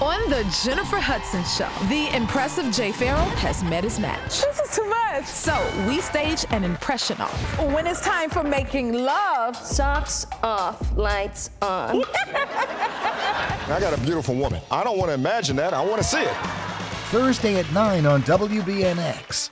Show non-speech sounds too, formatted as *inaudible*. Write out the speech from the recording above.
On the Jennifer Hudson Show, the impressive Jay Pharoah has met his match. This is too much. So we stage an impression off. When it's time for making love, socks off, lights on. *laughs* I got a beautiful woman. I don't want to imagine that. I want to see it. Thursday at 9 on WBNX.